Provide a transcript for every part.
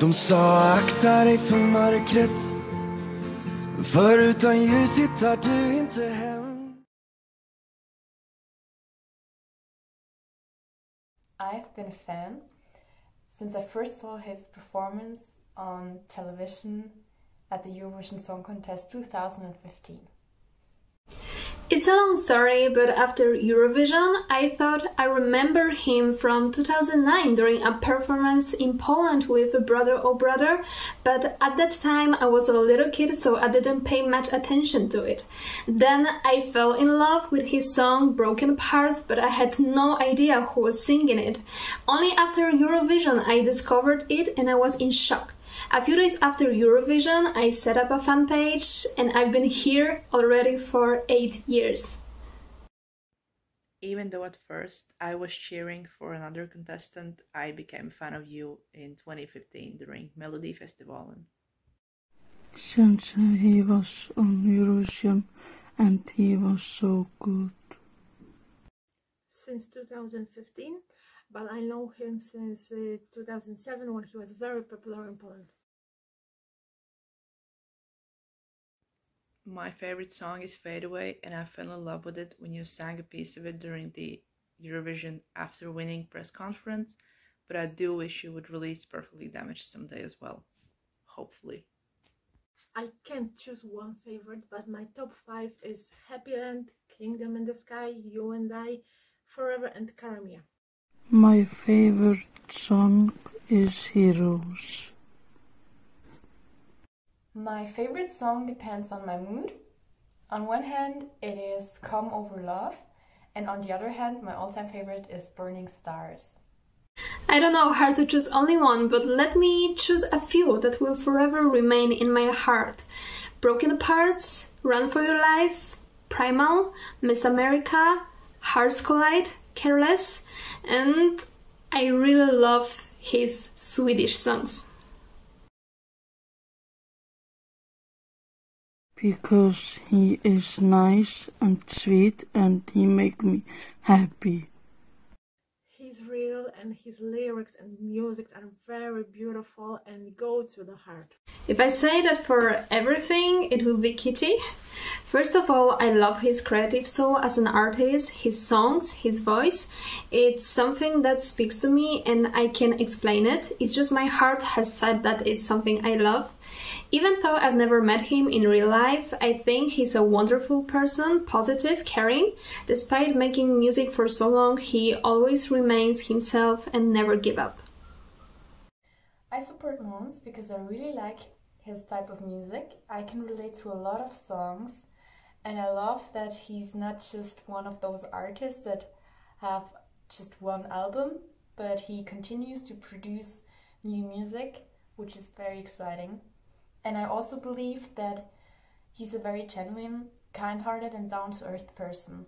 De sa akta dig för mörkret För utan du inte hem I've been a fan since I first saw his performance on television at the Eurovision Song Contest 2015. It's a long story, but after Eurovision, I thought I remember him from 2009 during a performance in Poland with a Brother Oh Brother, but at that time I was a little kid, so I didn't pay much attention to it. Then I fell in love with his song Broken Parts, but I had no idea who was singing it. Only after Eurovision I discovered it and I was in shock. A few days after Eurovision, I set up a fan page and I've been here already for eight years. Even though at first I was cheering for another contestant, I became a fan of you in 2015 during Melodifestivalen. Since he was on Eurovision and he was so good. Since 2015, but I know him since uh, 2007 when he was very popular in Poland. My favorite song is Fade Away, and I fell in love with it when you sang a piece of it during the Eurovision after winning press conference. But I do wish you would release Perfectly Damaged someday as well. Hopefully. I can't choose one favorite, but my top five is Happy Land, Kingdom in the Sky, You and I, Forever, and Cara Mia. My favorite song is Heroes. My favorite song depends on my mood. On one hand, it is Come Over Love, and on the other hand, my all time favorite is Burning Stars. I don't know how to choose only one, but let me choose a few that will forever remain in my heart Broken Parts, Run for Your Life, Primal, Miss America, Hearts Collide, Careless, and I really love his Swedish songs. because he is nice and sweet and he make me happy. He's real and his lyrics and music are very beautiful and go to the heart. If I say that for everything, it will be Kitty. First of all, I love his creative soul as an artist, his songs, his voice. It's something that speaks to me and I can explain it. It's just my heart has said that it's something I love. Even though I've never met him in real life, I think he's a wonderful person, positive, caring. Despite making music for so long, he always remains himself and never give up. I support Måns because I really like his type of music. I can relate to a lot of songs, and I love that he's not just one of those artists that have just one album, but he continues to produce new music, which is very exciting. And I also believe that he's a very genuine, kind hearted, and down to earth person.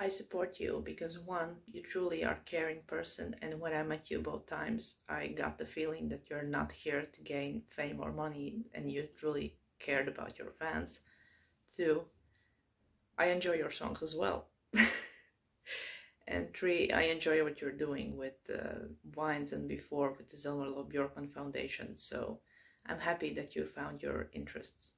I support you because one, you truly are a caring person, and when I met you both times, I got the feeling that you're not here to gain fame or money and you truly cared about your fans. Two, I enjoy your songs as well. and three, I enjoy what you're doing with uh, Wines and before with the Zelmerlöw Björkman Foundation. So I'm happy that you found your interests.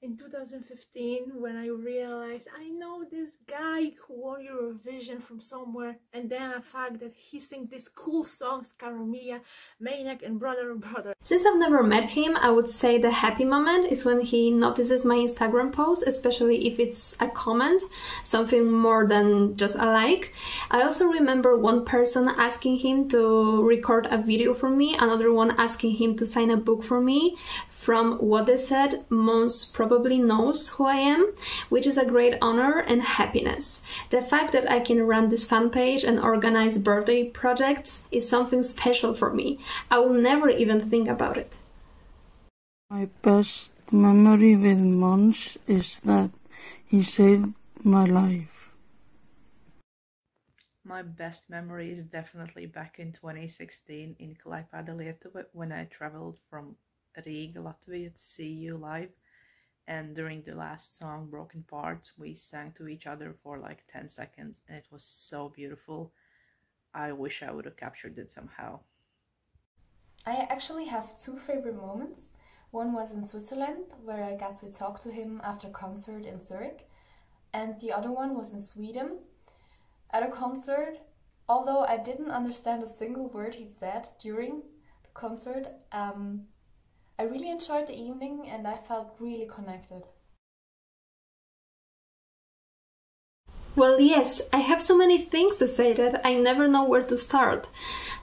In 2015 when I realized I know this guy who won Eurovision from somewhere and then the fact that he sings these cool songs Cara Mia, Maniac and Brother and Brother. Since I've never met him, I would say the happy moment is when he notices my Instagram post, especially if it's a comment, something more than just a like. I also remember one person asking him to record a video for me, another one asking him to sign a book for me. From what they said, Måns probably knows who I am, which is a great honor and happiness. The fact that I can run this fan page and organize birthday projects is something special for me. I will never even think about it. My best memory with Måns is that he saved my life. My best memory is definitely back in 2016 in Klaipėda, Lietuva, when I traveled from Riga, Latvia to see you live. And during the last song, Broken Parts, we sang to each other for like 10 seconds and it was so beautiful. I wish I would have captured it somehow. I actually have two favorite moments. One was in Switzerland, where I got to talk to him after concert in Zurich, and the other one was in Sweden. At a concert, although I didn't understand a single word he said during the concert, um, I really enjoyed the evening and I felt really connected. Well, yes, I have so many things to say that I never know where to start.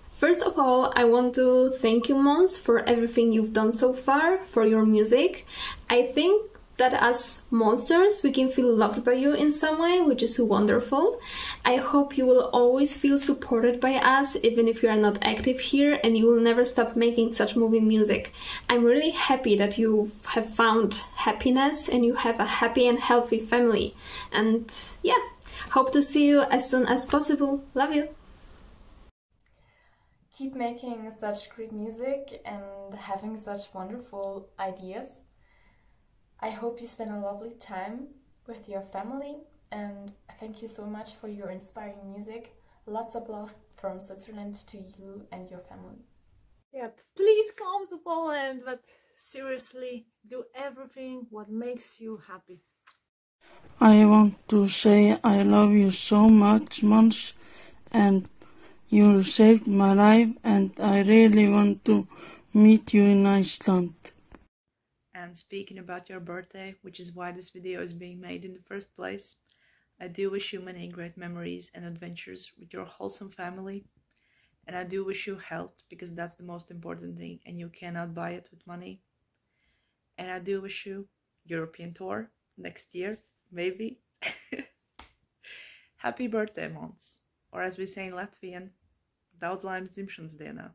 First of all, I want to thank you, Måns, for everything you've done so far, for your music. I think that as Månsters, we can feel loved by you in some way, which is wonderful. I hope you will always feel supported by us, even if you are not active here, and you will never stop making such moving music. I'm really happy that you have found happiness and you have a happy and healthy family. And yeah, hope to see you as soon as possible. Love you keep making such great music and having such wonderful ideas. I hope you spend a lovely time with your family and thank you so much for your inspiring music. Lots of love from Switzerland to you and your family. Yeah, please come to Poland, but seriously, do everything what makes you happy. I want to say I love you so much, Måns, and you saved my life and I really want to meet you in Iceland. And speaking about your birthday, which is why this video is being made in the first place, I do wish you many great memories and adventures with your wholesome family. And I do wish you health because that's the most important thing and you cannot buy it with money. And I do wish you European tour next year, maybe. Happy birthday, Måns. Or as we say in Latvian, Daudz laimes dzimšanas dienā.